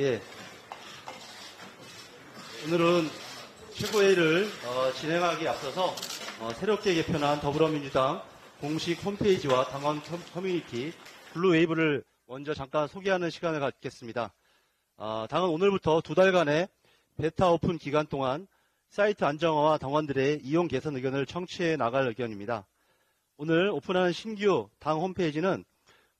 예. 오늘은 최고회의를 어, 진행하기 앞서서 어, 새롭게 개편한 더불어민주당 공식 홈페이지와 당원 커- 커뮤니티 블루웨이브를 먼저 잠깐 소개하는 시간을 갖겠습니다. 어, 당은 오늘부터 두 달간의 베타 오픈 기간 동안 사이트 안정화와 당원들의 이용 개선 의견을 청취해 나갈 의견입니다. 오늘 오픈하는 신규 당 홈페이지는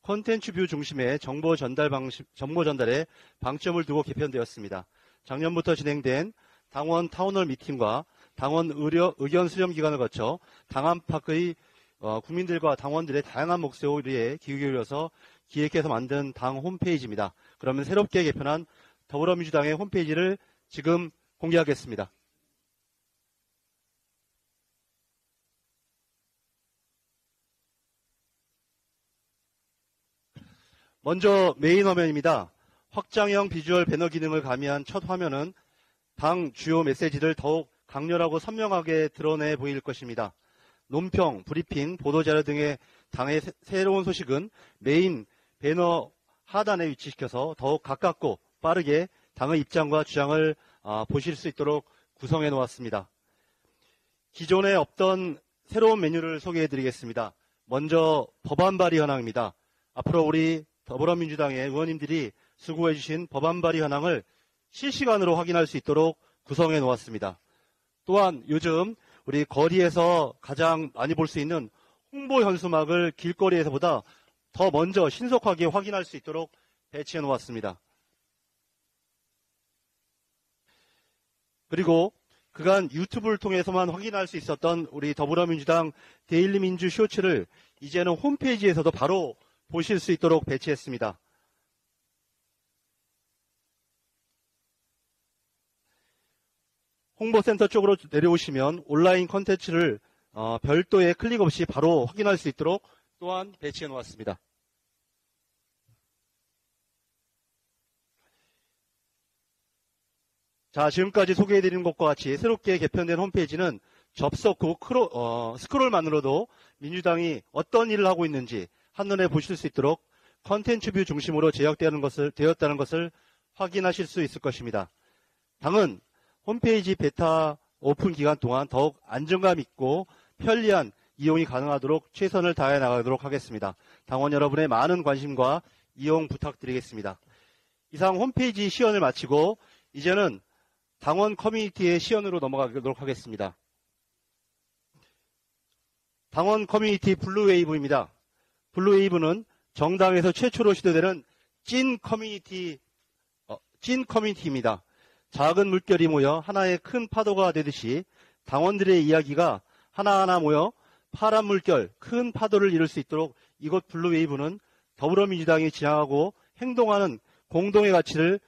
콘텐츠 view 중심의 정보 전달 방식, 정보 전달에 방점을 두고 개편되었습니다. 작년부터 진행된 당원 타운홀 미팅과 당원 의료, 의견 수렴 기간을 거쳐 당 안팎의 어, 국민들과 당원들의 다양한 목소리에 귀 기울여서 기획해서 만든 당 홈페이지입니다. 그러면 새롭게 개편한 더불어민주당의 홈페이지를 지금 공개하겠습니다. 먼저 메인 화면입니다. 확장형 비주얼 배너 기능을 가미한 첫 화면은 당 주요 메시지를 더욱 강렬하고 선명하게 드러내 보일 것입니다. 논평, 브리핑, 보도자료 등의 당의 새- 새로운 소식은 메인 배너 하단에 위치시켜서 더욱 가깝고 빠르게 당의 입장과 주장을 아, 보실 수 있도록 구성해 놓았습니다. 기존에 없던 새로운 메뉴를 소개해 드리겠습니다. 먼저 법안 발의 현황입니다. 앞으로 우리 더불어민주당의 의원님들이 수고해 주신 법안 발의 현황을 실시간으로 확인할 수 있도록 구성해 놓았습니다. 또한 요즘 우리 거리에서 가장 많이 볼 수 있는 홍보 현수막을 길거리에서보다 더 먼저 신속하게 확인할 수 있도록 배치해 놓았습니다. 그리고 그간 유튜브를 통해서만 확인할 수 있었던 우리 더불어민주당 데일리 민주 쇼츠를 이제는 홈페이지에서도 바로 보실 수 있도록 배치했습니다. 홍보센터 쪽으로 내려오시면 온라인 컨텐츠를 어, 별도의 클릭 없이 바로 확인할 수 있도록 또한 배치해 놓았습니다. 자, 지금까지 소개해 드린 것과 같이 새롭게 개편된 홈페이지는 접속 후 어, 스크롤만으로도 민주당이 어떤 일을 하고 있는지 한눈에 보실 수 있도록 컨텐츠 view 중심으로 제작되는 것을, 되었다는 것을 확인하실 수 있을 것입니다. 당은 홈페이지 베타 오픈 기간 동안 더욱 안정감 있고 편리한 이용이 가능하도록 최선을 다해 나가도록 하겠습니다. 당원 여러분의 많은 관심과 이용 부탁드리겠습니다. 이상 홈페이지 시연을 마치고 이제는 당원 커뮤니티의 시연으로 넘어가도록 하겠습니다. 당원 커뮤니티 블루웨이브입니다. 블루웨이브는 정당에서 최초로 시도되는 찐 커뮤니티, 어, 찐 커뮤니티입니다. 작은 물결이 모여 하나의 큰 파도가 되듯이 당원들의 이야기가 하나하나 모여 파란 물결, 큰 파도를 이룰 수 있도록 이곳 블루웨이브는 더불어민주당이 지향하고 행동하는 공동의 가치를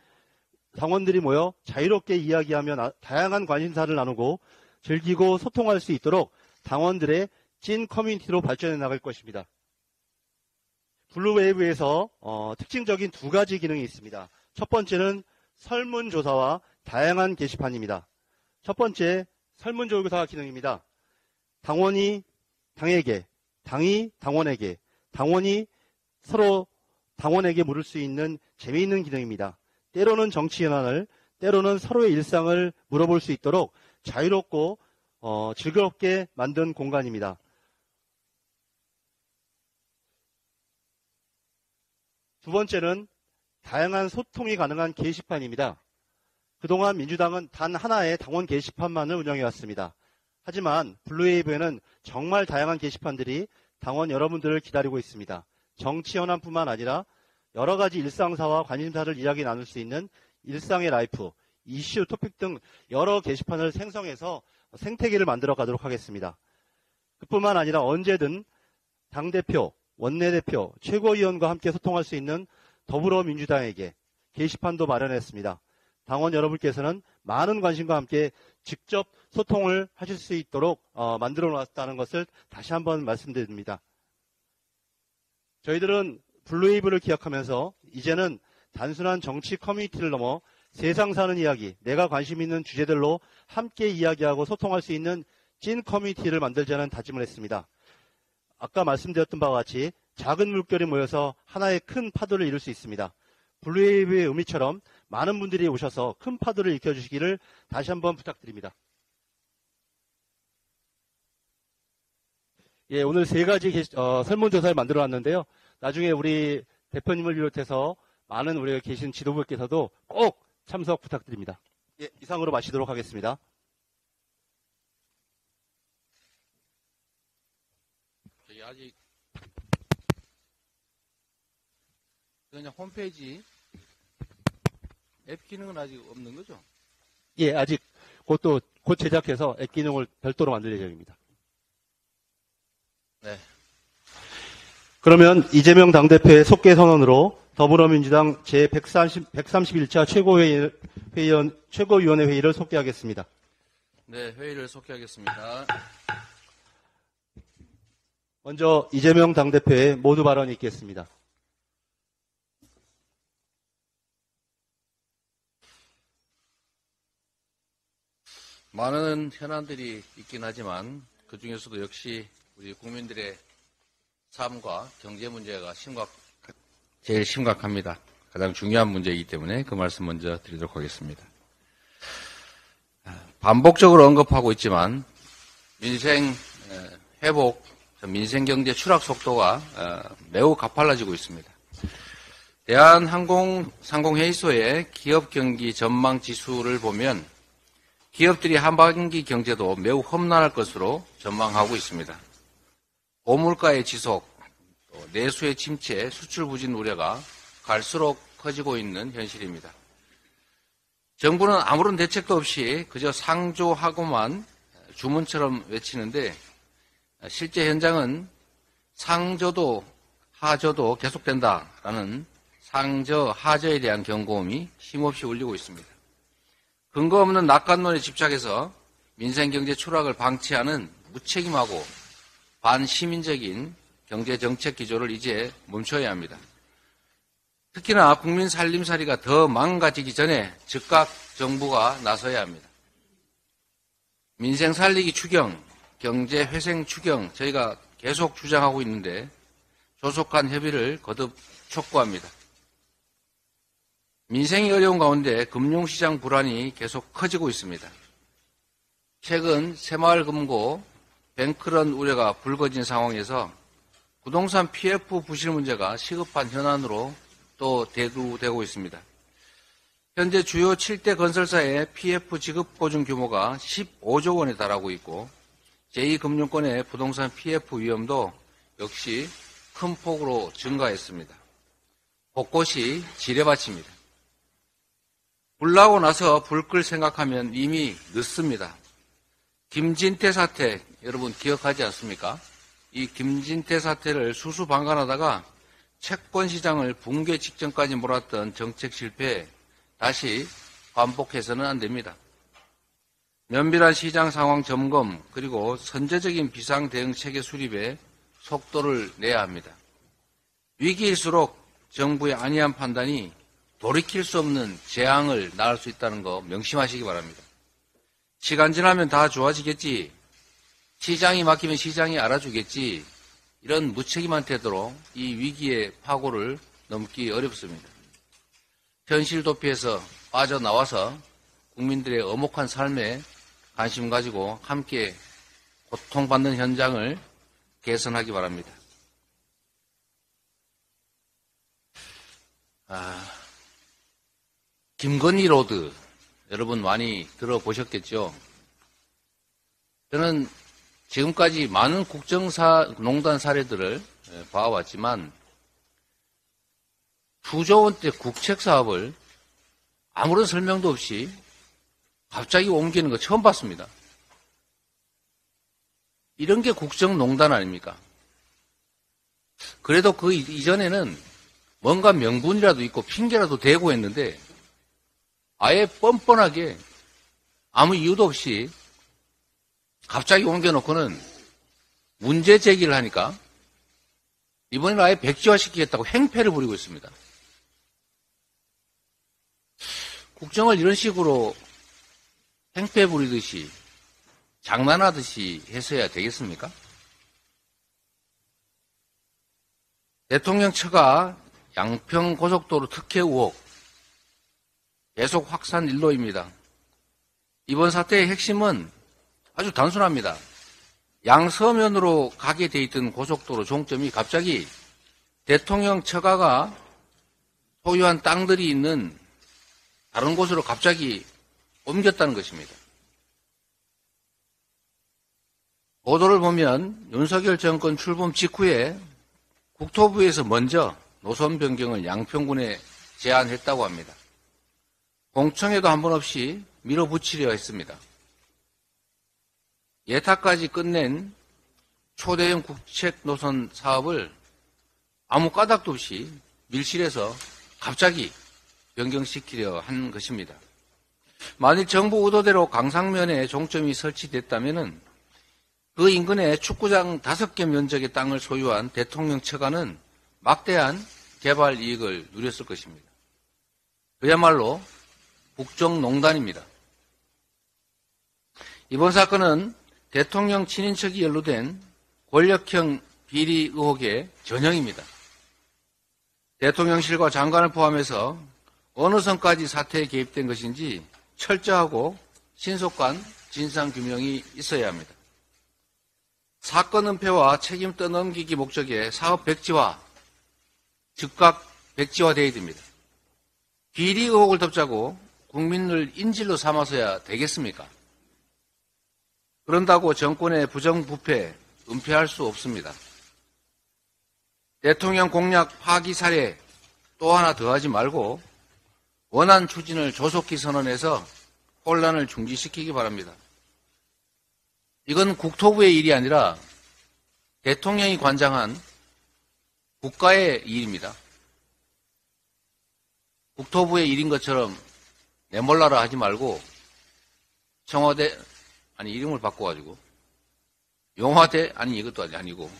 당원들이 모여 자유롭게 이야기하며 나- 다양한 관심사를 나누고 즐기고 소통할 수 있도록 당원들의 찐 커뮤니티로 발전해 나갈 것입니다. 블루웨이브에서 어, 특징적인 두 가지 기능이 있습니다. 첫 번째는 설문조사와 다양한 게시판입니다. 첫 번째 설문조사 기능입니다. 당원이 당에게, 당이 당원에게, 당원이 서로 당원에게 물을 수 있는 재미있는 기능입니다. 때로는 정치 현안을, 때로는 서로의 일상을 물어볼 수 있도록 자유롭고 어, 즐겁게 만든 공간입니다. 두 번째는 다양한 소통이 가능한 게시판입니다. 그동안 민주당은 단 하나의 당원 게시판만을 운영해왔습니다. 하지만 블루웨이브에는 정말 다양한 게시판들이 당원 여러분들을 기다리고 있습니다. 정치 현안뿐만 아니라 여러 가지 일상사와 관심사를 이야기 나눌 수 있는 일상의 life, 이슈, 토픽 등 여러 게시판을 생성해서 생태계를 만들어 가도록 하겠습니다. 그뿐만 아니라 언제든 당대표, 원내대표, 최고위원과 함께 소통할 수 있는 더불어민주당에게 게시판도 마련했습니다. 당원 여러분께서는 많은 관심과 함께 직접 소통을 하실 수 있도록 어, 만들어 놨다는 것을 다시 한번 말씀드립니다. 저희들은 블루웨이브를 기억하면서 이제는 단순한 정치 커뮤니티를 넘어 세상 사는 이야기, 내가 관심 있는 주제들로 함께 이야기하고 소통할 수 있는 찐 커뮤니티를 만들자는 다짐을 했습니다. 아까 말씀드렸던 바와 같이 작은 물결이 모여서 하나의 큰 파도를 이룰 수 있습니다. 블루웨이브의 의미처럼 많은 분들이 오셔서 큰 파도를 일으켜주시기를 다시 한번 부탁드립니다. 예, 오늘 세 가지 게- 어, 설문조사를 만들어 놨는데요. 나중에 우리 대표님을 비롯해서 많은 우리가 계신 지도부께서도 꼭 참석 부탁드립니다. 예, 이상으로 마치도록 하겠습니다. 저기 아직 그냥 홈페이지 앱 기능은 아직 없는 거죠? 예, 아직 곧또 곧 제작해서 앱 기능을 별도로 만들 예정입니다. 네. 그러면 이재명 당대표의 속개 선언으로 더불어민주당 제130, 131차 최고회의, 회의원, 최고위원회 회의를 속개하겠습니다. 네, 회의를 속개하겠습니다. 먼저 이재명 당대표의 모두 발언이 있겠습니다. 많은 현안들이 있긴 하지만 그 중에서도 역시 우리 국민들의 삶과 경제 문제가 심각, 제일 심각합니다. 가장 중요한 문제이기 때문에 그 말씀 먼저 드리도록 하겠습니다. 반복적으로 언급하고 있지만 민생 에, 회복, 민생 경제 추락 속도가 어, 매우 가팔라지고 있습니다. 대한항공상공회의소의 기업 경기 전망 지수를 보면 기업들이 하반기 경제도 매우 험난할 것으로 전망하고 있습니다. 고물가의 지속, 또 내수의 침체, 수출 부진 우려가 갈수록 커지고 있는 현실입니다. 정부는 아무런 대책도 없이 그저 상조하고만 주문처럼 외치는데 실제 현장은 상저도 하저도 계속된다라는 상저 하저에 대한 경고음이 힘없이 울리고 있습니다. 근거 없는 낙관론에 집착해서 민생 경제 추락을 방치하는 무책임하고 반시민적인 경제 정책 기조를 이제 멈춰야 합니다. 특히나 국민 살림살이가 더 망가지기 전에 즉각 정부가 나서야 합니다. 민생 살리기 추경, 경제 회생 추경 저희가 계속 주장하고 있는데 조속한 협의를 거듭 촉구합니다. 민생이 어려운 가운데 금융시장 불안이 계속 커지고 있습니다. 최근 새마을금고 뱅크런 우려가 불거진 상황에서 부동산 PF 부실 문제가 시급한 현안으로 또 대두되고 있습니다. 현재 주요 7대 건설사의 PF 지급 보증 규모가 15조 원에 달하고 있고 제2금융권의 부동산 PF 위험도 역시 큰 폭으로 증가했습니다. 곳곳이 지뢰밭입니다. 불 나고 나서 불 끌 생각하면 이미 늦습니다. 김진태 사태 여러분 기억하지 않습니까? 이 김진태 사태를 수수방관하다가 채권 시장을 붕괴 직전까지 몰았던 정책 실패 다시 반복해서는 안 됩니다. 면밀한 시장 상황 점검 그리고 선제적인 비상 대응 체계 수립에 속도를 내야 합니다. 위기일수록 정부의 안이한 판단이 돌이킬 수 없는 재앙을 낳을 수 있다는 거 명심하시기 바랍니다. 시간 지나면 다 좋아지겠지. 시장이 막히면 시장이 알아주겠지. 이런 무책임한 태도로 이 위기의 파고를 넘기 어렵습니다. 현실 도피에서 빠져나와서 국민들의 어목한 삶에 관심 가지고 함께 고통받는 현장을 개선하기 바랍니다. 아, 김건희 로드 여러분 많이 들어보셨겠죠? 저는 지금까지 많은 국정사 농단 사례들을 예, 봐왔지만 수조 원대 국책 사업을 아무런 설명도 없이 갑자기 옮기는 거 처음 봤습니다. 이런 게 국정농단 아닙니까? 그래도 그 이전에는 뭔가 명분이라도 있고 핑계라도 대고 했는데 아예 뻔뻔하게 아무 이유도 없이 갑자기 옮겨놓고는 문제 제기를 하니까 이번에는 아예 백지화시키겠다고 행패를 부리고 있습니다. 국정을 이런 식으로 행패 부리듯이 장난하듯이 해서야 되겠습니까? 대통령 처가 양평 고속도로 특혜 의혹 계속 확산 일로입니다. 이번 사태의 핵심은 아주 단순합니다. 양서면으로 가게 돼 있던 고속도로 종점이 갑자기 대통령 처가가 소유한 땅들이 있는 다른 곳으로 갑자기 옮겼다는 것입니다. 보도를 보면 윤석열 정권 출범 직후에 국토부에서 먼저 노선 변경을 양평군에 제안했다고 합니다. 공청회도 한 번 없이 밀어붙이려 했습니다. 예타까지 끝낸 초대형 국책 노선 사업을 아무 까닭도 없이 밀실에서 갑자기 변경시키려 한 것입니다. 만일 정부 의도대로 강상면에 종점이 설치됐다면 그 인근에 축구장 다섯 개 면적의 땅을 소유한 대통령 처가는 막대한 개발 이익을 누렸을 것입니다. 그야말로 국정농단입니다. 이번 사건은 대통령 친인척이 연루된 권력형 비리 의혹의 전형입니다. 대통령실과 장관을 포함해서 어느 선까지 사태에 개입된 것인지 철저하고 신속한 진상규명이 있어야 합니다. 사건 은폐와 책임 떠넘기기 목적의 사업 백지화, 즉각 백지화되어야 됩니다. 비리 의혹을 덮자고 국민을 인질로 삼아서야 되겠습니까? 그런다고 정권의 부정부패 은폐할 수 없습니다. 대통령 공약 파기 사례 또 하나 더하지 말고 원안 추진을 조속히 선언해서 혼란을 중지시키기 바랍니다. 이건 국토부의 일이 아니라 대통령이 관장한 국가의 일입니다. 국토부의 일인 것처럼 내몰라라 하지 말고 청와대 아니 이름을 바꿔가지고 용화대 아니 이것도 아니고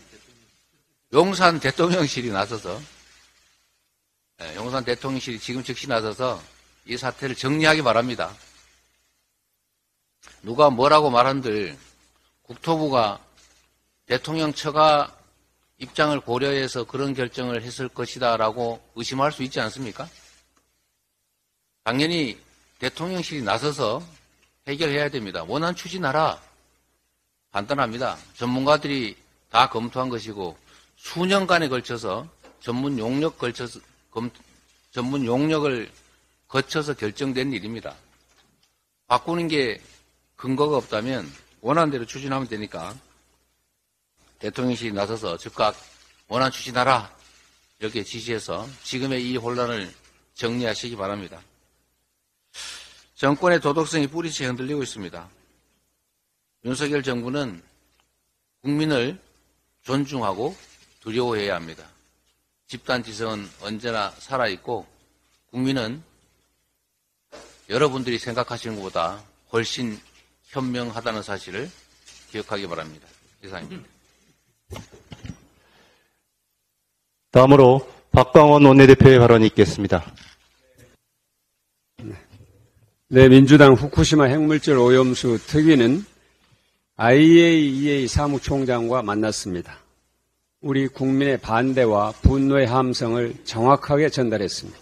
용산 대통령실이 나서서 예, 용산 대통령실이 지금 즉시 나서서 이 사태를 정리하기 바랍니다. 누가 뭐라고 말한들 국토부가 대통령 처가 입장을 고려해서 그런 결정을 했을 것이다라고 의심할 수 있지 않습니까? 당연히 대통령실이 나서서 해결해야 됩니다. 원안 추진하라. 간단합니다. 전문가들이 다 검토한 것이고 수년간에 걸쳐서 전문 용역 걸쳐서 검, 전문 용역을 거쳐서 결정된 일입니다. 바꾸는 게 근거가 없다면 원안대로 추진하면 되니까 대통령실이 나서서 즉각 원안 추진하라 이렇게 지시해서 지금의 이 혼란을 정리하시기 바랍니다. 정권의 도덕성이 뿌리채 흔들리고 있습니다. 윤석열 정부는 국민을 존중하고 두려워해야 합니다. 집단 지성은 언제나 살아있고 국민은 여러분들이 생각하시는 것보다 훨씬 현명하다는 사실을 기억하기 바랍니다. 이상입니다. 다음으로 박광원 원내대표의 발언이 있겠습니다. 네, 민주당 후쿠시마 핵물질 오염수 특위는 IAEA 사무총장과 만났습니다. 우리 국민의 반대와 분노의 함성을 정확하게 전달했습니다.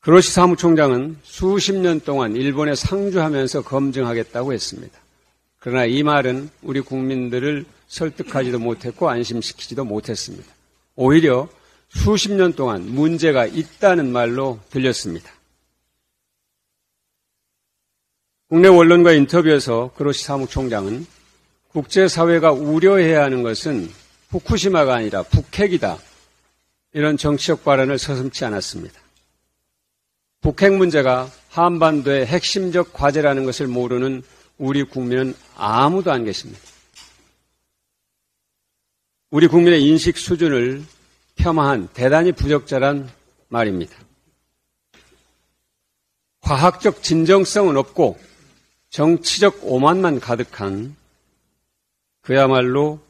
그로시 사무총장은 수십 년 동안 일본에 상주하면서 검증하겠다고 했습니다. 그러나 이 말은 우리 국민들을 설득하지도 못했고 안심시키지도 못했습니다. 오히려 수십 년 동안 문제가 있다는 말로 들렸습니다. 국내 언론과 인터뷰에서 그로시 사무총장은 국제사회가 우려해야 하는 것은 후쿠시마가 아니라 북핵이다. 이런 정치적 발언을 서슴지 않았습니다. 북핵 문제가 한반도의 핵심적 과제라는 것을 모르는 우리 국민은 아무도 안 계십니다. 우리 국민의 인식 수준을 폄하한 대단히 부적절한 말입니다. 과학적 진정성은 없고 정치적 오만만 가득한 그야말로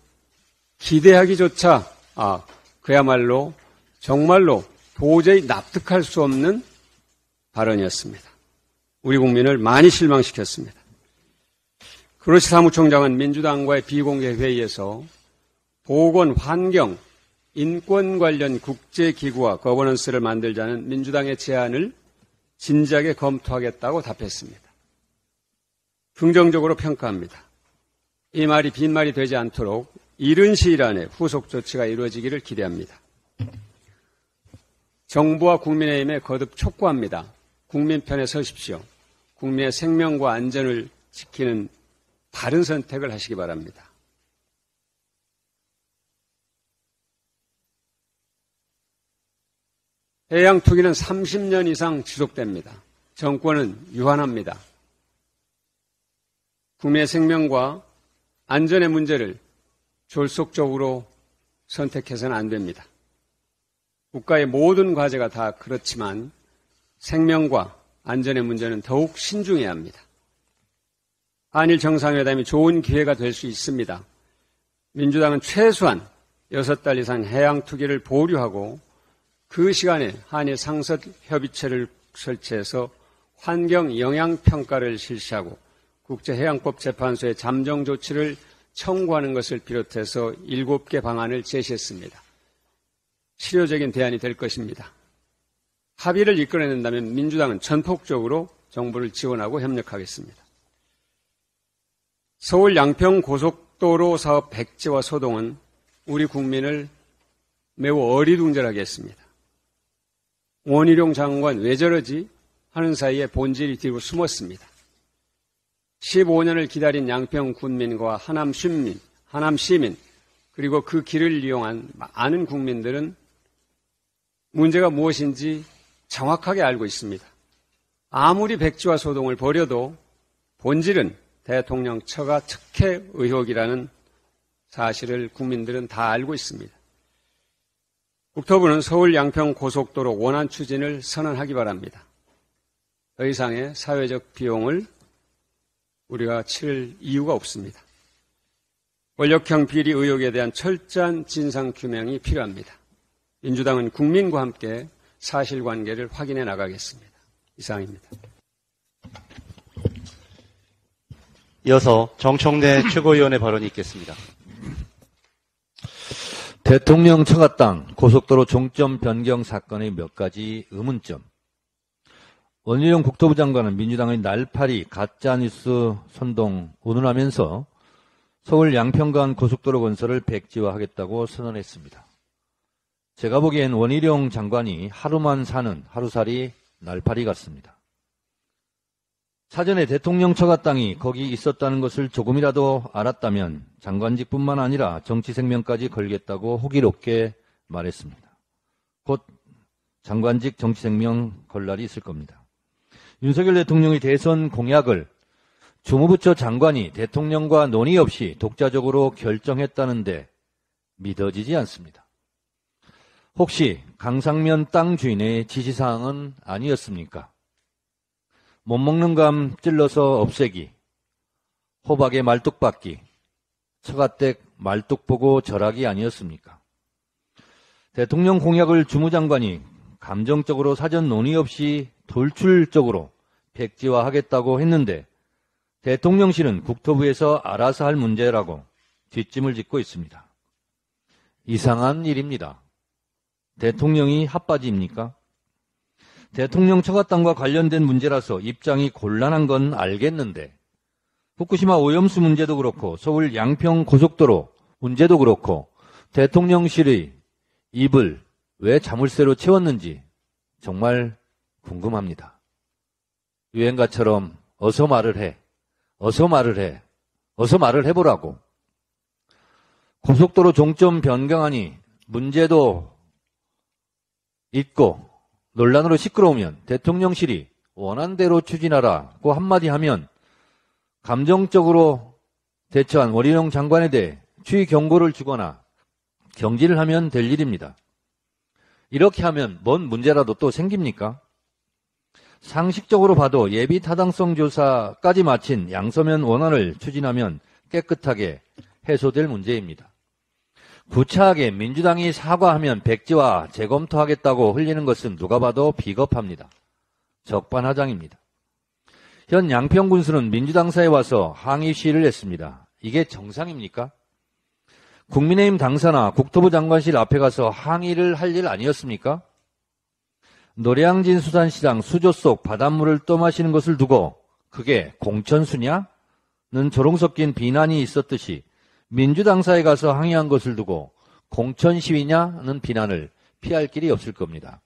기대하기조차 아 그야말로 정말로 도저히 납득할 수 없는 발언이었습니다. 우리 국민을 많이 실망시켰습니다. 그로시 사무총장은 민주당과의 비공개 회의에서 보건, 환경, 인권 관련 국제기구와 거버넌스를 만들자는 민주당의 제안을 진지하게 검토하겠다고 답했습니다. 긍정적으로 평가합니다. 이 말이 빈말이 되지 않도록 이른 시일 안에 후속 조치가 이루어지기를 기대합니다. 정부와 국민의힘에 거듭 촉구합니다. 국민 편에 서십시오. 국민의 생명과 안전을 지키는 바른 선택을 하시기 바랍니다. 해양 투기는 30년 이상 지속됩니다. 정권은 유한합니다. 국민의 생명과 안전의 문제를 졸속적으로 선택해서는 안 됩니다. 국가의 모든 과제가 다 그렇지만 생명과 안전의 문제는 더욱 신중해야 합니다. 한일 정상회담이 좋은 기회가 될 수 있습니다. 민주당은 최소한 6달 이상 해양 투기를 보류하고 그 시간에 한일 상설 협의체를 설치해서 환경 영향 평가를 실시하고 국제해양법 재판소에 잠정 조치를 청구하는 것을 비롯해서 7개 방안을 제시했습니다. 실효적인 대안이 될 것입니다. 합의를 이끌어낸다면 민주당은 전폭적으로 정부를 지원하고 협력하겠습니다. 서울 양평 고속도로 사업 백지와 소동은 우리 국민을 매우 어리둥절하게 했습니다. 원희룡 장관 왜 저러지 하는 사이에 본질이 뒤로 숨었습니다. 15년을 기다린 양평 군민과 하남 시민, 하남 시민, 그리고 그 길을 이용한 많은 국민들은 문제가 무엇인지 정확하게 알고 있습니다. 아무리 백지와 소동을 벌여도 본질은 대통령 처가 특혜 의혹이라는 사실을 국민들은 다 알고 있습니다. 국토부는 서울 양평 고속도로 원안 추진을 선언하기 바랍니다. 더 이상의 사회적 비용을 우리가 치를 이유가 없습니다. 권력형 비리 의혹에 대한 철저한 진상 규명이 필요합니다. 민주당은 국민과 함께 사실관계를 확인해 나가겠습니다. 이상입니다. 이어서 정청래 최고위원의 발언이 있겠습니다. 대통령 처갓당 고속도로 종점 변경 사건의 몇 가지 의문점. 원희룡 국토부 장관은 민주당의 날파리 가짜뉴스 선동 운운하면서 서울 양평간 고속도로 건설을 백지화하겠다고 선언했습니다. 제가 보기엔 원희룡 장관이 하루만 사는 하루살이 날파리 같습니다. 사전에 대통령 처갓당이 거기 있었다는 것을 조금이라도 알았다면 장관직뿐만 아니라 정치 생명까지 걸겠다고 호기롭게 말했습니다. 곧 장관직 정치 생명 걸 날이 있을 겁니다. 윤석열 대통령의 대선 공약을 주무부처 장관이 대통령과 논의 없이 독자적으로 결정했다는데 믿어지지 않습니다. 혹시 강상면 땅 주인의 지시사항은 아니었습니까? 못 먹는 감 찔러서 없애기, 호박에 말뚝 박기, 처가댁 말뚝 보고 절하기 아니었습니까? 대통령 공약을 주무장관이 감정적으로 사전 논의 없이 돌출적으로 백지화하겠다고 했는데 대통령실은 국토부에서 알아서 할 문제라고 뒷짐을 짓고 있습니다. 이상한 일입니다. 대통령이 핫바지입니까? 대통령 처갓당과 관련된 문제라서 입장이 곤란한 건 알겠는데 후쿠시마 오염수 문제도 그렇고 서울 양평 고속도로 문제도 그렇고 대통령실의 입을 왜 자물쇠로 채웠는지 정말 궁금합니다. 유행가처럼 어서 말을 해, 어서 말을 해, 어서 말을 해보라고. 고속도로 종점 변경하니 문제도 있고 논란으로 시끄러우면 대통령실이 원한대로 추진하라고 한마디 하면 감정적으로 대처한 원희룡 장관에 대해 추위 경고를 주거나 경질을 하면 될 일입니다. 이렇게 하면 뭔 문제라도 또 생깁니까? 상식적으로 봐도 예비 타당성 조사까지 마친 양서면 원안을 추진하면 깨끗하게 해소될 문제입니다. 구차하게 민주당이 사과하면 백지화 재검토하겠다고 흘리는 것은 누가 봐도 비겁합니다. 적반하장입니다. 현 양평 군수는 민주당사에 와서 항의 시위를 했습니다. 이게 정상입니까? 국민의힘 당사나 국토부 장관실 앞에 가서 항의를 할 일 아니었습니까? 노량진 수산시장 수조 속 바닷물을 떠마시는 것을 두고 그게 공천수냐? 는 조롱 섞인 비난이 있었듯이 민주당사에 가서 항의한 것을 두고 공천 시위냐는 비난을 피할 길이 없을 겁니다.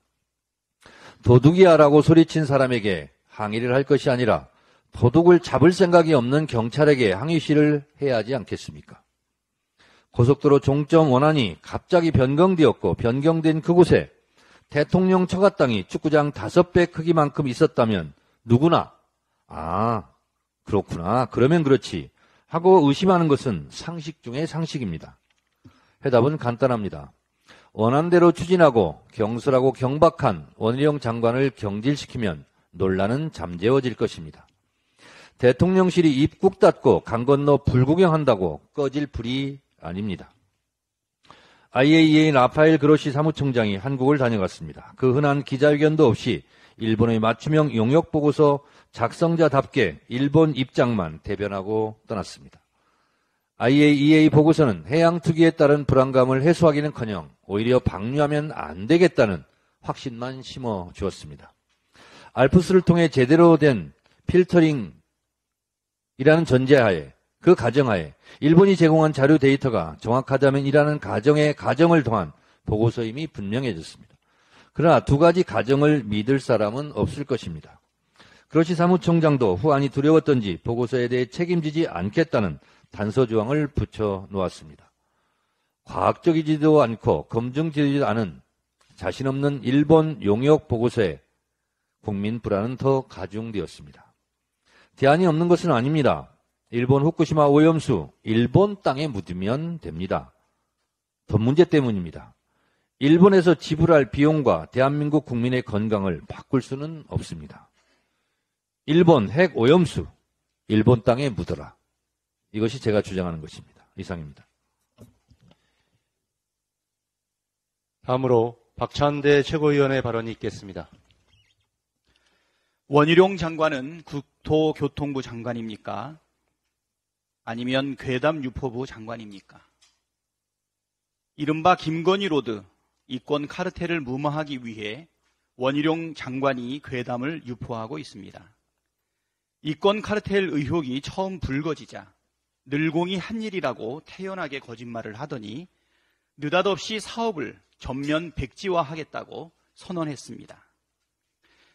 도둑이야라고 소리친 사람에게 항의를 할 것이 아니라 도둑을 잡을 생각이 없는 경찰에게 항의 시를 해야 하지 않겠습니까? 고속도로 종점 원안이 갑자기 변경되었고 변경된 그곳에 대통령 처가 땅이 축구장 다섯 배 크기만큼 있었다면 누구나 아 그렇구나 그러면 그렇지 하고 의심하는 것은 상식 중의 상식입니다. 해답은 간단합니다. 원안대로 추진하고 경솔하고 경박한 원희룡 장관을 경질시키면 논란은 잠재워질 것입니다. 대통령실이 입국 닫고 강 건너 불구경한다고 꺼질 불이 아닙니다. IAEA 라파엘 그로시 사무총장이 한국을 다녀갔습니다. 그 흔한 기자회견도 없이 일본의 맞춤형 용역 보고서 작성자답게 일본 입장만 대변하고 떠났습니다. IAEA 보고서는 해양 투기에 따른 불안감을 해소하기는커녕 오히려 방류하면 안 되겠다는 확신만 심어 주었습니다. 알프스를 통해 제대로 된 필터링이라는 전제하에 그 가정하에 일본이 제공한 자료 데이터가 정확하다면 이라는 가정의 가정을 통한 보고서임이 분명해졌습니다. 그러나 두 가지 가정을 믿을 사람은 없을 것입니다. 그로시 사무총장도 후안이 두려웠던지 보고서에 대해 책임지지 않겠다는 단서 조항을 붙여 놓았습니다. 과학적이지도 않고 검증되지도 않은 자신 없는 일본 용역 보고서에 국민 불안은 더 가중되었습니다. 대안이 없는 것은 아닙니다. 일본 후쿠시마 오염수 일본 땅에 묻으면 됩니다. 돈 문제 때문입니다. 일본에서 지불할 비용과 대한민국 국민의 건강을 바꿀 수는 없습니다. 일본 핵 오염수 일본 땅에 묻어라. 이것이 제가 주장하는 것입니다. 이상입니다. 다음으로 박찬대 최고위원의 발언이 있겠습니다. 원희룡 장관은 국토교통부 장관입니까? 아니면 괴담 유포부 장관입니까? 이른바 김건희 로드 이권 카르텔을 무마하기 위해 원희룡 장관이 괴담을 유포하고 있습니다. 이권 카르텔 의혹이 처음 불거지자 늘공이 한 일이라고 태연하게 거짓말을 하더니 느닷없이 사업을 전면 백지화하겠다고 선언했습니다.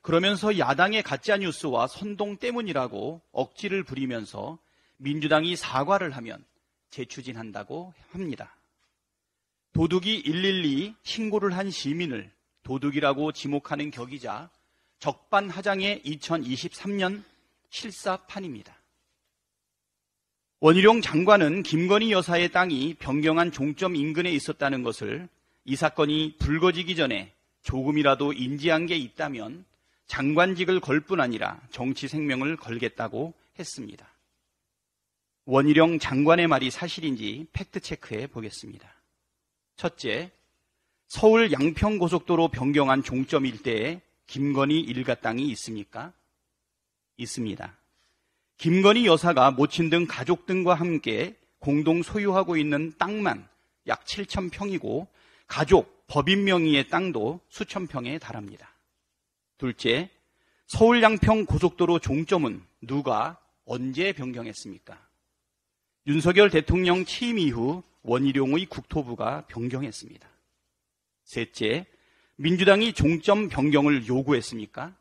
그러면서 야당의 가짜뉴스와 선동 때문이라고 억지를 부리면서 민주당이 사과를 하면 재추진한다고 합니다. 도둑이 112 신고를 한 시민을 도둑이라고 지목하는 격이자 적반하장의 2023년 실사판입니다. 원희룡 장관은 김건희 여사의 땅이 변경한 종점 인근에 있었다는 것을 이 사건이 불거지기 전에 조금이라도 인지한 게 있다면 장관직을 걸 뿐 아니라 정치 생명을 걸겠다고 했습니다. 원희룡 장관의 말이 사실인지 팩트체크해 보겠습니다. 첫째, 서울 양평고속도로 변경한 종점 일대에 김건희 일가 땅이 있습니까? 있습니다. 김건희 여사가 모친 등 가족 등과 함께 공동 소유하고 있는 땅만 약 7천 평이고 가족, 법인 명의의 땅도 수천 평에 달합니다. 둘째, 서울 양평 고속도로 종점은 누가 언제 변경했습니까? 윤석열 대통령 취임 이후 원희룡의 국토부가 변경했습니다. 셋째, 민주당이 종점 변경을 요구했습니까?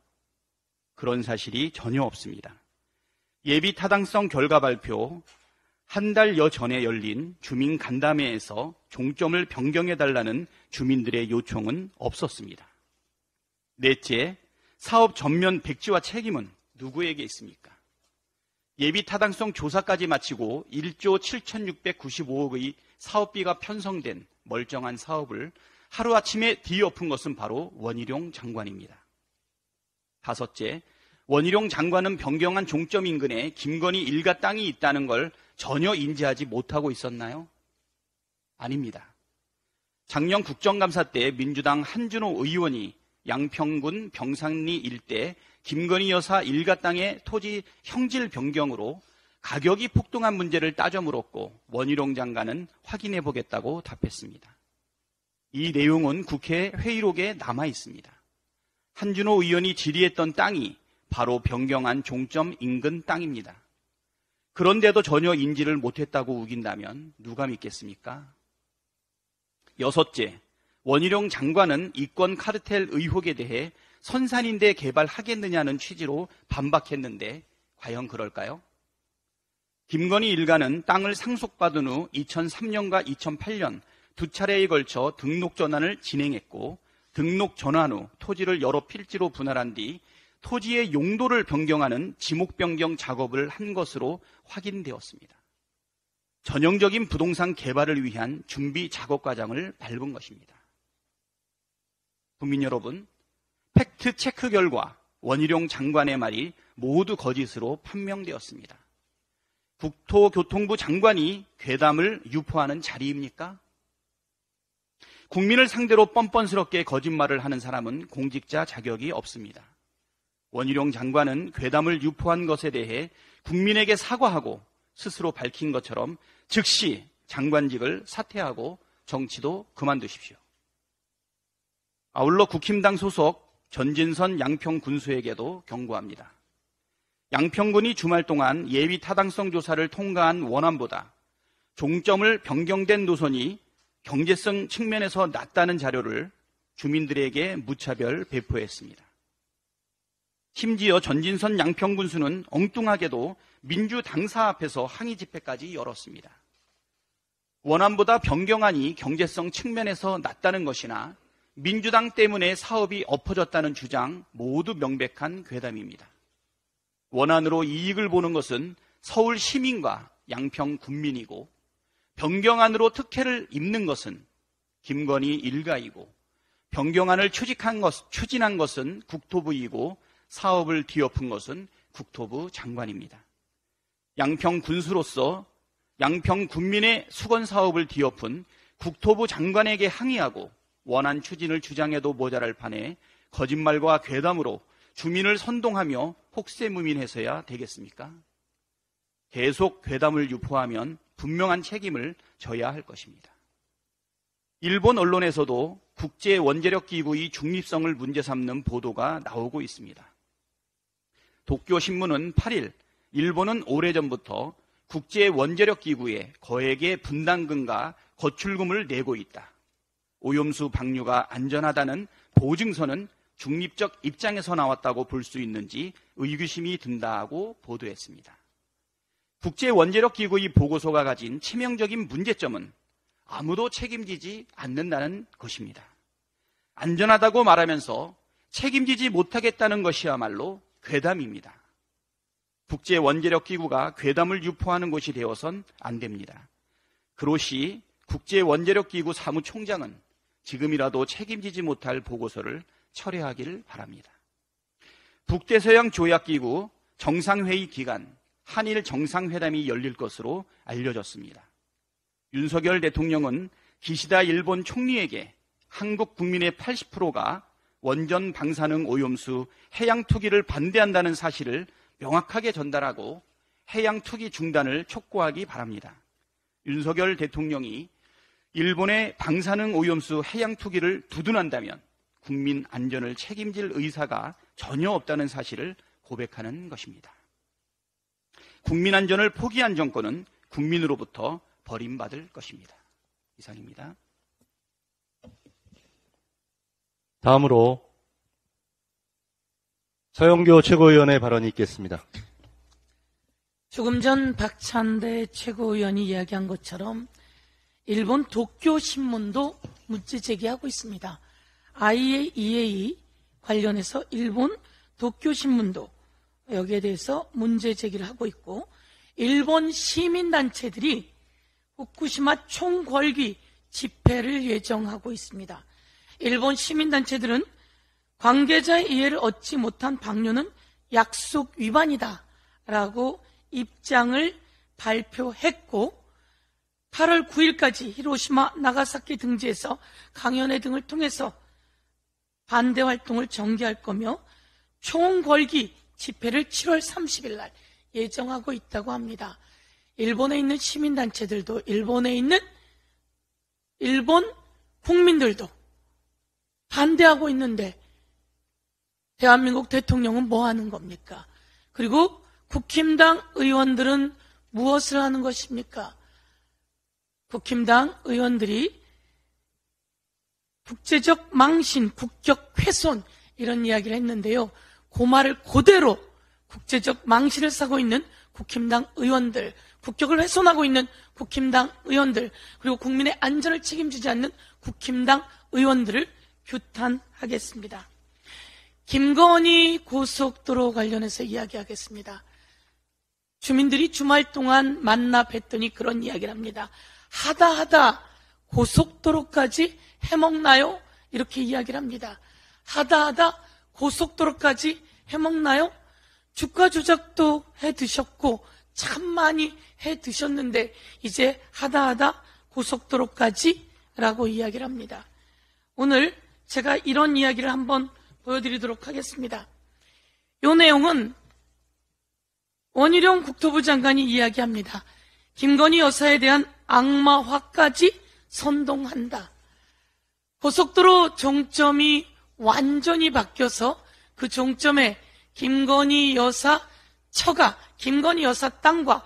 그런 사실이 전혀 없습니다. 예비 타당성 결과 발표 한 달여 전에 열린 주민 간담회에서 종점을 변경해달라는 주민들의 요청은 없었습니다. 넷째, 사업 전면 백지화 책임은 누구에게 있습니까? 예비 타당성 조사까지 마치고 1조 7,695억의 사업비가 편성된 멀쩡한 사업을 하루아침에 뒤엎은 것은 바로 원희룡 장관입니다. 다섯째, 원희룡 장관은 변경한 종점 인근에 김건희 일가 땅이 있다는 걸 전혀 인지하지 못하고 있었나요? 아닙니다. 작년 국정감사 때 민주당 한준호 의원이 양평군 병산리 일대 김건희 여사 일가 땅의 토지 형질 변경으로 가격이 폭등한 문제를 따져 물었고 원희룡 장관은 확인해 보겠다고 답했습니다. 이 내용은 국회 회의록에 남아 있습니다. 한준호 의원이 질의했던 땅이 바로 변경안 종점 인근 땅입니다. 그런데도 전혀 인지를 못했다고 우긴다면 누가 믿겠습니까? 여섯째, 원희룡 장관은 이권 카르텔 의혹에 대해 선산인대 개발하겠느냐는 취지로 반박했는데 과연 그럴까요? 김건희 일가는 땅을 상속받은 후 2003년과 2008년 두 차례에 걸쳐 등록 전환을 진행했고 등록 전환 후 토지를 여러 필지로 분할한 뒤 토지의 용도를 변경하는 지목 변경 작업을 한 것으로 확인되었습니다. 전형적인 부동산 개발을 위한 준비 작업 과정을 밟은 것입니다. 국민 여러분, 팩트 체크 결과 원희룡 장관의 말이 모두 거짓으로 판명되었습니다. 국토교통부 장관이 괴담을 유포하는 자리입니까? 국민을 상대로 뻔뻔스럽게 거짓말을 하는 사람은 공직자 자격이 없습니다. 원희룡 장관은 괴담을 유포한 것에 대해 국민에게 사과하고 스스로 밝힌 것처럼 즉시 장관직을 사퇴하고 정치도 그만두십시오. 아울러 국힘당 소속 전진선 양평 군수에게도 경고합니다. 양평군이 주말 동안 예비 타당성 조사를 통과한 원안보다 종점을 변경된 노선이 경제성 측면에서 낮다는 자료를 주민들에게 무차별 배포했습니다. 심지어 전진선 양평군수는 엉뚱하게도 민주 당사 앞에서 항의 집회까지 열었습니다. 원안보다 변경안이 경제성 측면에서 낮다는 것이나 민주당 때문에 사업이 엎어졌다는 주장 모두 명백한 괴담입니다. 원안으로 이익을 보는 것은 서울 시민과 양평 군민이고 변경안으로 특혜를 입는 것은 김건희 일가이고 변경안을 추직한 것, 추진한 것은 국토부이고 사업을 뒤엎은 것은 국토부 장관입니다. 양평 군수로서 양평 군민의 수건 사업을 뒤엎은 국토부 장관에게 항의하고 원안 추진을 주장해도 모자랄 판에 거짓말과 괴담으로 주민을 선동하며 혹세무민해서야 되겠습니까? 계속 괴담을 유포하면 분명한 책임을 져야 할 것입니다. 일본 언론에서도 국제 원자력 기구의 중립성을 문제 삼는 보도가 나오고 있습니다. 도쿄 신문은 8일 일본은 오래전부터 국제 원자력 기구에 거액의 분담금과 거출금을 내고 있다. 오염수 방류가 안전하다는 보증서는 중립적 입장에서 나왔다고 볼 수 있는지 의구심이 든다고 보도했습니다. 국제 원자력 기구의 보고서가 가진 치명적인 문제점은 아무도 책임지지 않는다는 것입니다. 안전하다고 말하면서 책임지지 못하겠다는 것이야말로 괴담입니다. 국제 원자력 기구가 괴담을 유포하는 곳이 되어선 안 됩니다. 그로시 국제 원자력 기구 사무총장은 지금이라도 책임지지 못할 보고서를 철회하기를 바랍니다. 북대서양 조약기구 정상회의 기간 한일 정상회담이 열릴 것으로 알려졌습니다. 윤석열 대통령은 기시다 일본 총리에게 한국 국민의 80%가 원전 방사능 오염수 해양 투기를 반대한다는 사실을 명확하게 전달하고 해양 투기 중단을 촉구하기 바랍니다. 윤석열 대통령이 일본의 방사능 오염수 해양 투기를 두둔한다면 국민 안전을 책임질 의사가 전혀 없다는 사실을 고백하는 것입니다. 국민 안전을 포기한 정권은 국민으로부터 버림받을 것입니다. 이상입니다. 다음으로 서영교 최고위원의 발언이 있겠습니다. 조금 전 박찬대 최고위원이 이야기한 것처럼 일본 도쿄 신문도 문제 제기하고 있습니다. IAEA 관련해서 일본 도쿄 신문도 여기에 대해서 문제 제기를 하고 있고 일본 시민 단체들이 후쿠시마 총궐기 집회를 예정하고 있습니다. 일본 시민 단체들은 관계자의 이해를 얻지 못한 방류는 약속 위반이다 라고 입장을 발표했고 8월 9일까지 히로시마, 나가사키 등지에서 강연회 등을 통해서 반대 활동을 전개할 거며 총궐기 집회를 7월 30일 날 예정하고 있다고 합니다. 일본에 있는 시민단체들도 일본에 있는 일본 국민들도 반대하고 있는데 대한민국 대통령은 뭐 하는 겁니까? 그리고 국힘당 의원들은 무엇을 하는 것입니까? 국힘당 의원들이 국제적 망신, 국격 훼손 이런 이야기를 했는데요. 그 말을 그대로 국제적 망신을 사고 있는 국힘당 의원들, 국격을 훼손하고 있는 국힘당 의원들, 그리고 국민의 안전을 책임지지 않는 국힘당 의원들을 규탄하겠습니다. 김건희 고속도로 관련해서 이야기하겠습니다. 주민들이 주말 동안 만나 뵀더니 그런 이야기를 합니다. 하다 하다 고속도로까지 해먹나요? 이렇게 이야기를 합니다. 하다 하다 고속도로까지 해먹나요? 주가 조작도 해 드셨고 참 많이 해 드셨는데 이제 하다 하다 고속도로까지 라고 이야기를 합니다. 오늘 제가 이런 이야기를 한번 보여드리도록 하겠습니다. 이 내용은 원희룡 국토부 장관이 이야기합니다. 김건희 여사에 대한 악마화까지 선동한다. 고속도로 종점이 완전히 바뀌어서 그 종점에 김건희 여사 처가, 김건희 여사 땅과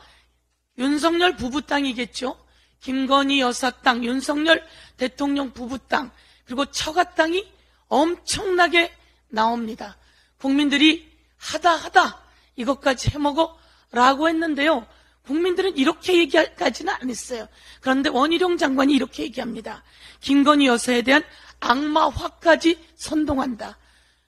윤석열 부부 땅이겠죠. 김건희 여사 땅, 윤석열 대통령 부부 땅, 그리고 처가 땅이 엄청나게 나옵니다. 국민들이 하다 하다 이것까지 해먹어 라고 했는데요. 국민들은 이렇게 얘기하지는 않았어요. 그런데 원희룡 장관이 이렇게 얘기합니다. 김건희 여사에 대한 악마화까지 선동한다.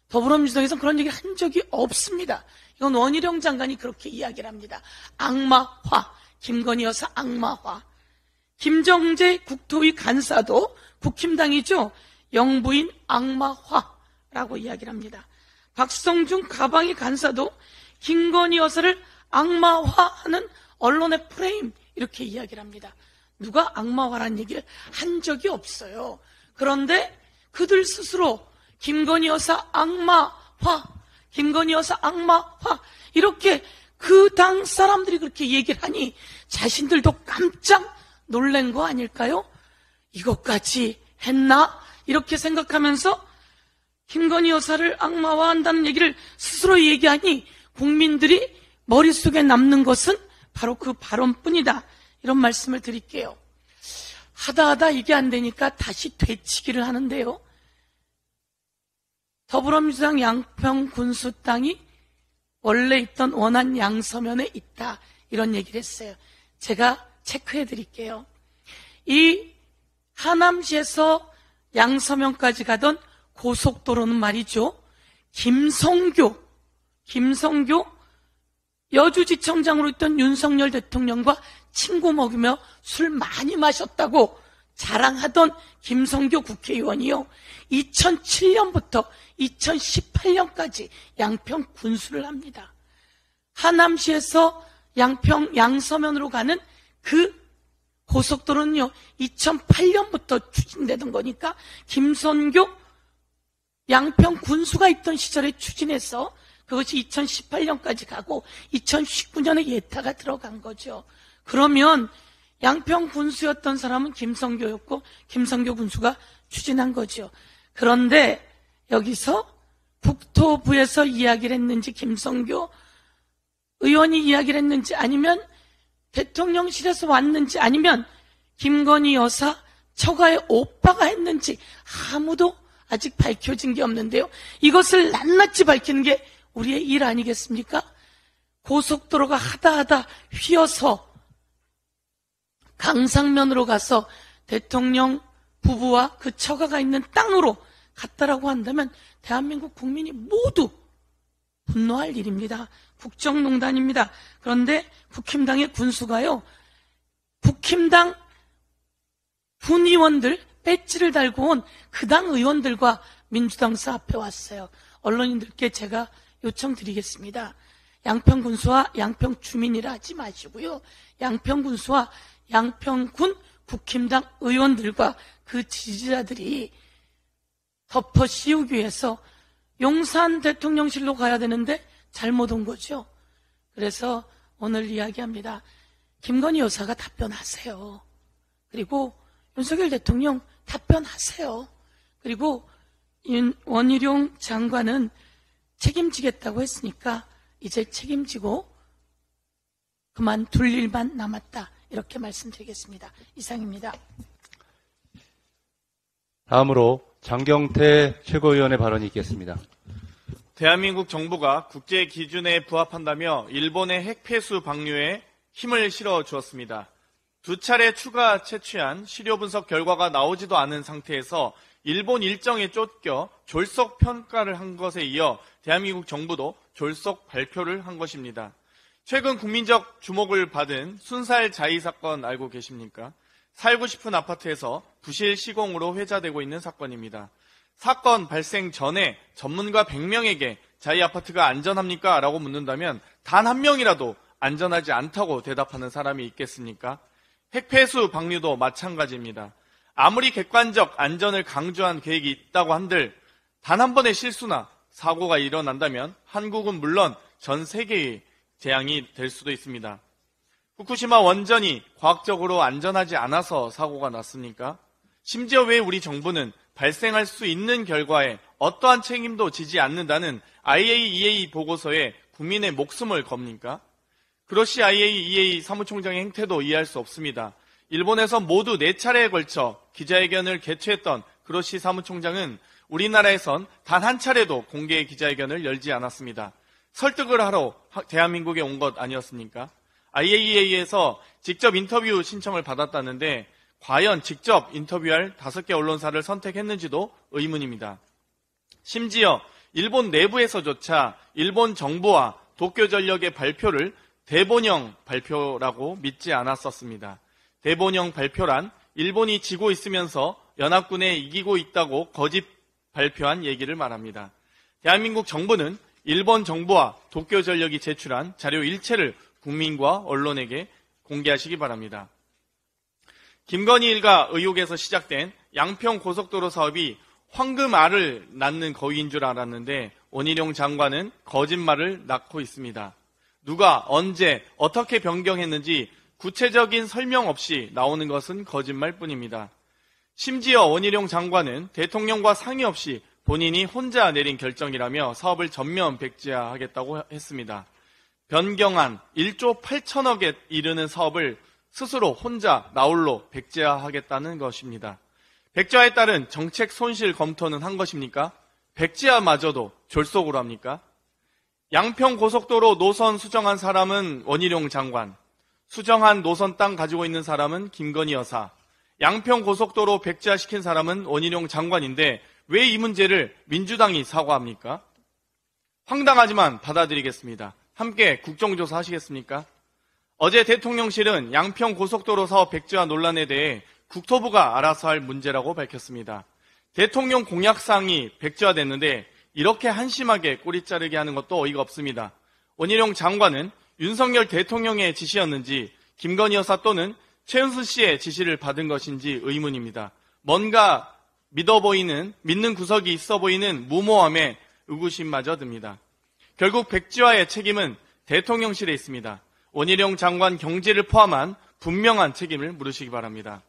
더불어민주당에서는 그런 얘기를 한 적이 없습니다. 이건 원희룡 장관이 그렇게 이야기를 합니다. 악마화, 김건희 여사 악마화. 김정재 국토위 간사도 국힘당이죠. 영부인 악마화라고 이야기를 합니다. 박성중 가방위 간사도 김건희 여사를 악마화하는 언론의 프레임 이렇게 이야기를 합니다. 누가 악마화라는 얘기를 한 적이 없어요. 그런데 그들 스스로 김건희 여사 악마화, 김건희 여사 악마화 이렇게 그 당 사람들이 그렇게 얘기를 하니 자신들도 깜짝 놀란 거 아닐까요? 이것까지 했나? 이렇게 생각하면서 김건희 여사를 악마화한다는 얘기를 스스로 얘기하니 국민들이 머릿속에 남는 것은 바로 그 발언뿐이다. 이런 말씀을 드릴게요. 하다 하다 이게 안 되니까 다시 되치기를 하는데요. 더불어민주당 양평 군수 땅이 원래 있던 원안 양서면에 있다. 이런 얘기를 했어요. 제가 체크해 드릴게요. 이 하남시에서 양서면까지 가던 고속도로는 말이죠. 김성교, 김성교 여주지청장으로 있던 윤석열 대통령과 친구 먹으며 술 많이 마셨다고 자랑하던 김성교 국회의원이요. 2007년부터 2018년까지 양평 군수를 합니다. 하남시에서 양평 양서면으로 가는 그 고속도로는요, 2008년부터 추진되던 거니까 김선교 양평 군수가 있던 시절에 추진해서 그것이 2018년까지 가고 2019년에 예타가 들어간 거죠. 그러면 양평 군수였던 사람은 김성교였고 김성교 군수가 추진한 거죠. 그런데 여기서 국토부에서 이야기를 했는지 김성교 의원이 이야기를 했는지 아니면 대통령실에서 왔는지 아니면 김건희 여사 처가의 오빠가 했는지 아무도 아직 밝혀진 게 없는데요. 이것을 낱낱이 밝히는 게 우리의 일 아니겠습니까? 고속도로가 하다 하다 휘어서 강상면으로 가서 대통령 부부와 그 처가가 있는 땅으로 갔다라고 한다면 대한민국 국민이 모두 분노할 일입니다. 국정농단입니다. 그런데 국힘당의 군수가요, 국힘당 군의원들 배지를 달고 온 그 당 의원들과 민주당사 앞에 왔어요. 언론인들께 제가 요청드리겠습니다. 양평 군수와 양평 주민이라 하지 마시고요. 양평 군수와 양평군 국힘당 의원들과 그 지지자들이 덮어 씌우기 위해서 용산 대통령실로 가야 되는데 잘못 온 거죠. 그래서 오늘 이야기합니다. 김건희 여사가 답변하세요. 그리고 윤석열 대통령 답변하세요. 그리고 원희룡 장관은 책임지겠다고 했으니까 이제 책임지고 그만 둘 일만 남았다. 이렇게 말씀드리겠습니다. 이상입니다. 다음으로 장경태 최고위원의 발언이 있겠습니다. 대한민국 정부가 국제 기준에 부합한다며 일본의 핵폐수 방류에 힘을 실어 주었습니다. 두 차례 추가 채취한 시료 분석 결과가 나오지도 않은 상태에서 일본 일정에 쫓겨 졸속 평가를 한 것에 이어 대한민국 정부도 졸속 발표를 한 것입니다. 최근 국민적 주목을 받은 순살 자의 사건 알고 계십니까? 살고 싶은 아파트에서 부실 시공으로 회자되고 있는 사건입니다. 사건 발생 전에 전문가 100명에게 자이 아파트가 안전합니까? 라고 묻는다면 단 한 명이라도 안전하지 않다고 대답하는 사람이 있겠습니까? 핵폐수 방류도 마찬가지입니다. 아무리 객관적 안전을 강조한 계획이 있다고 한들 단 한 번의 실수나 사고가 일어난다면 한국은 물론 전 세계의 재앙이 될 수도 있습니다. 후쿠시마 원전이 과학적으로 안전하지 않아서 사고가 났습니까? 심지어 왜 우리 정부는 발생할 수 있는 결과에 어떠한 책임도 지지 않는다는 IAEA 보고서에 국민의 목숨을 겁니까? 그로시 IAEA 사무총장의 행태도 이해할 수 없습니다. 일본에서 모두 네 차례에 걸쳐 기자회견을 개최했던 그로시 사무총장은 우리나라에선 단 한 차례도 공개 기자회견을 열지 않았습니다. 설득을 하러 대한민국에 온 것 아니었습니까? IAEA에서 직접 인터뷰 신청을 받았다는데 과연 직접 인터뷰할 다섯 개 언론사를 선택했는지도 의문입니다. 심지어 일본 내부에서조차 일본 정부와 도쿄 전력의 발표를 대본형 발표라고 믿지 않았었습니다. 대본형 발표란 일본이 지고 있으면서 연합군에 이기고 있다고 거짓 발표한 얘기를 말합니다. 대한민국 정부는 일본 정부와 도쿄 전력이 제출한 자료 일체를 국민과 언론에게 공개하시기 바랍니다. 김건희 일가 의혹에서 시작된 양평 고속도로 사업이 황금알을 낳는 거위인 줄 알았는데 원희룡 장관은 거짓말을 낳고 있습니다. 누가 언제 어떻게 변경했는지 구체적인 설명 없이 나오는 것은 거짓말 뿐입니다. 심지어 원희룡 장관은 대통령과 상의 없이 본인이 혼자 내린 결정이라며 사업을 전면 백지화하겠다고 했습니다. 변경한 1조 8천억에 이르는 사업을 스스로 혼자 나홀로 백지화하겠다는 것입니다. 백지화에 따른 정책 손실 검토는 한 것입니까? 백지화마저도 졸속으로 합니까? 양평 고속도로 노선 수정한 사람은 원희룡 장관, 수정한 노선 땅 가지고 있는 사람은 김건희 여사, 양평 고속도로 백지화 시킨 사람은 원희룡 장관인데 왜 이 문제를 민주당이 사과합니까? 황당하지만 받아들이겠습니다. 함께 국정조사 하시겠습니까? 어제 대통령실은 양평 고속도로 사업 백지화 논란에 대해 국토부가 알아서 할 문제라고 밝혔습니다. 대통령 공약사항이 백지화됐는데 이렇게 한심하게 꼬리 자르게 하는 것도 어이가 없습니다. 원희룡 장관은 윤석열 대통령의 지시였는지 김건희 여사 또는 최은수 씨의 지시를 받은 것인지 의문입니다. 뭔가 믿어 보이는, 믿는 구석이 있어 보이는 무모함에 의구심마저 듭니다. 결국 백지화의 책임은 대통령실에 있습니다. 원희룡 장관 경제를 포함한 분명한 책임을 물으시기 바랍니다.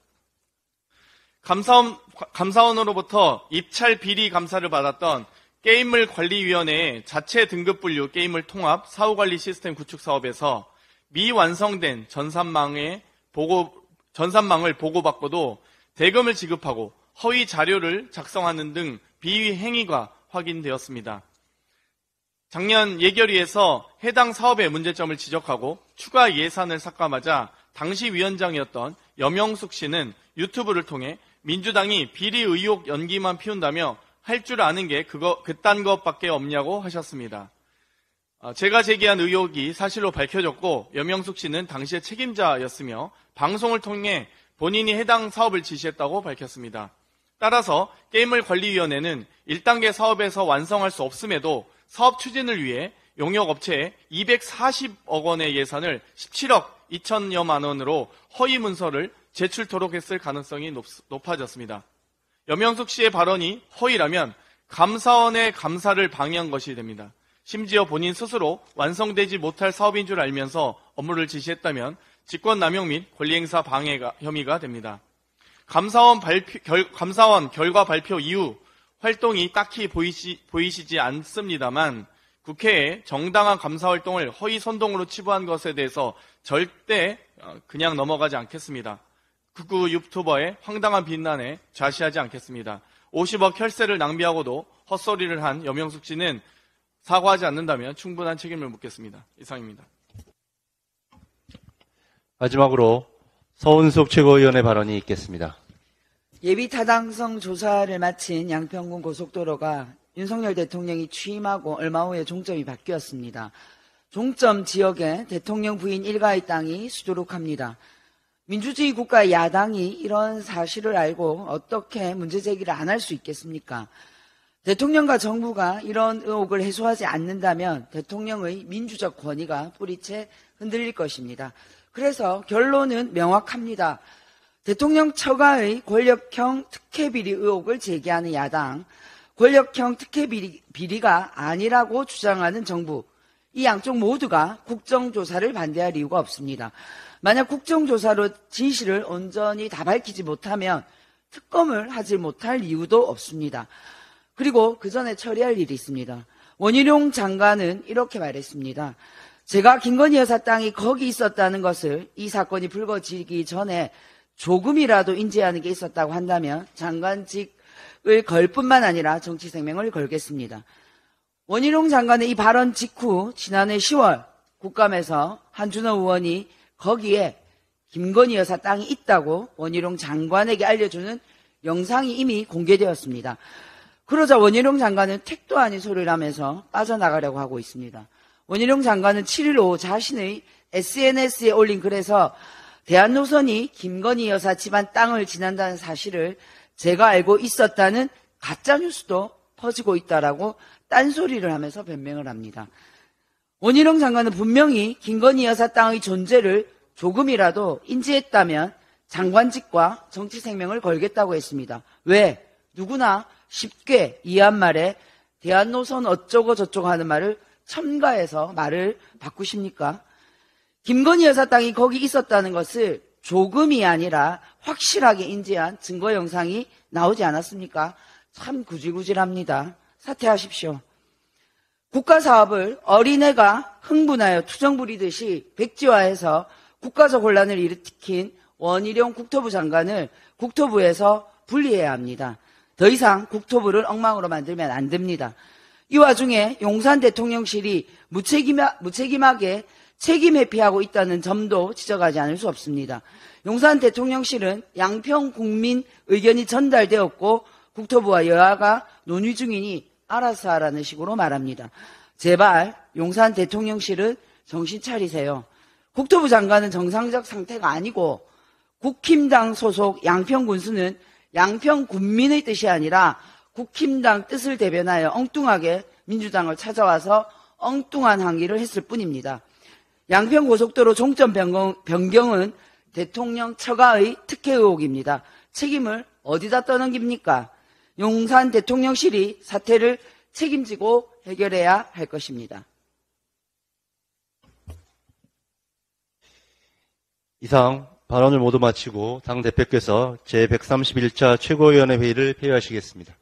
감사원, 감사원으로부터 입찰 비리 감사를 받았던 게임물 관리위원회의 자체 등급 분류 게임물 통합 사후관리 시스템 구축 사업에서 미완성된 전산망의 보고, 전산망을 보고받고도 대금을 지급하고 허위 자료를 작성하는 등 비위 행위가 확인되었습니다. 작년 예결위에서 해당 사업의 문제점을 지적하고 추가 예산을 삭감하자 당시 위원장이었던 염영숙 씨는 유튜브를 통해 민주당이 비리 의혹 연기만 피운다며 할 줄 아는 게 그거 그딴 것밖에 없냐고 하셨습니다. 어, 제가 제기한 의혹이 사실로 밝혀졌고 염영숙 씨는 당시의 책임자였으며 방송을 통해 본인이 해당 사업을 지시했다고 밝혔습니다. 따라서 게임을 관리위원회는 1단계 사업에서 완성할 수 없음에도 사업 추진을 위해 용역 업체에 240억 원의 예산을 17억 2천여만 원으로 허위 문서를 제출토록 했을 가능성이 높, 높아졌습니다. 염영숙 씨의 발언이 허위라면 감사원의 감사를 방해한 것이 됩니다. 심지어 본인 스스로 완성되지 못할 사업인 줄 알면서 업무를 지시했다면 직권남용 및 권리행사 방해 혐의가 됩니다. 감사원 발표, 결, 감사원 결과 발표 이후 활동이 딱히 보이시, 보이시지 않습니다만 국회에 정당한 감사 활동을 허위 선동으로 치부한 것에 대해서 절대 어, 그냥 넘어가지 않겠습니다. 극우 유튜버의 황당한 비난에 좌시하지 않겠습니다. 50억 혈세를 낭비하고도 헛소리를 한 염영숙 씨는 사과하지 않는다면 충분한 책임을 묻겠습니다. 이상입니다. 마지막으로 서은숙 최고위원의 발언이 있겠습니다. 예비 타당성 조사를 마친 양평군 고속도로가 윤석열 대통령이 취임하고 얼마 후에 종점이 바뀌었습니다. 종점 지역에 대통령 부인 일가의 땅이 수두룩합니다. 민주주의 국가의 야당이 이런 사실을 알고 어떻게 문제 제기를 안 할 수 있겠습니까? 대통령과 정부가 이런 의혹을 해소하지 않는다면 대통령의 민주적 권위가 뿌리채 흔들릴 것입니다. 그래서 결론은 명확합니다. 대통령 처가의 권력형 특혜 비리 의혹을 제기하는 야당, 권력형 특혜 비리, 비리가 아니라고 주장하는 정부, 이 양쪽 모두가 국정조사를 반대할 이유가 없습니다. 만약 국정조사로 진실을 온전히 다 밝히지 못하면 특검을 하지 못할 이유도 없습니다. 그리고 그 전에 처리할 일이 있습니다. 원희룡 장관은 이렇게 말했습니다. 제가 김건희 여사 땅이 거기 있었다는 것을 이 사건이 불거지기 전에 조금이라도 인지하는 게 있었다고 한다면 장관직을 걸 뿐만 아니라 정치 생명을 걸겠습니다. 원희룡 장관의 이 발언 직후 지난해 10월 국감에서 한준호 의원이 거기에 김건희 여사 땅이 있다고 원희룡 장관에게 알려주는 영상이 이미 공개되었습니다. 그러자 원희룡 장관은 택도 아닌 소리를 하면서 빠져나가려고 하고 있습니다. 원희룡 장관은 7일 오후 자신의 SNS에 올린 글에서 대한노선이 김건희 여사 집안 땅을 지난다는 사실을 제가 알고 있었다는 가짜뉴스도 퍼지고 있다라고 딴소리를 하면서 변명을 합니다. 원희룡 장관은 분명히 김건희 여사 땅의 존재를 조금이라도 인지했다면 장관직과 정치 생명을 걸겠다고 했습니다. 왜? 누구나 쉽게 이해한 말에 대한노선 어쩌고 저쩌고 하는 말을 첨가해서 말을 바꾸십니까? 김건희 여사 땅이 거기 있었다는 것을 조금이 아니라 확실하게 인지한 증거 영상이 나오지 않았습니까? 참 구질구질합니다. 사퇴하십시오. 국가 사업을 어린애가 흥분하여 투정 부리듯이 백지화해서 국가적 혼란을 일으킨 원희룡 국토부 장관을 국토부에서 분리해야 합니다. 더 이상 국토부를 엉망으로 만들면 안 됩니다. 이 와중에 용산 대통령실이 무책임하, 무책임하게 책임 회피하고 있다는 점도 지적하지 않을 수 없습니다. 용산 대통령실은 양평 국민 의견이 전달되었고 국토부와 여야가 논의 중이니 알아서 하라는 식으로 말합니다. 제발 용산 대통령실은 정신 차리세요. 국토부 장관은 정상적 상태가 아니고 국힘당 소속 양평 군수는 양평 군민의 뜻이 아니라 국힘당 뜻을 대변하여 엉뚱하게 민주당을 찾아와서 엉뚱한 항의를 했을 뿐입니다. 양평 고속도로 종점 변경, 변경은 대통령 처가의 특혜 의혹입니다. 책임을 어디다 떠넘깁니까? 용산 대통령실이 사태를 책임지고 해결해야 할 것입니다. 이상 발언을 모두 마치고 당 대표께서 제131차 최고위원회 회의를 폐회하시겠습니다.